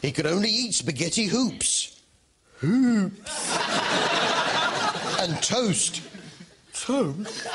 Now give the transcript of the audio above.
He could only eat spaghetti hoops. Hoops. and toast. Toast?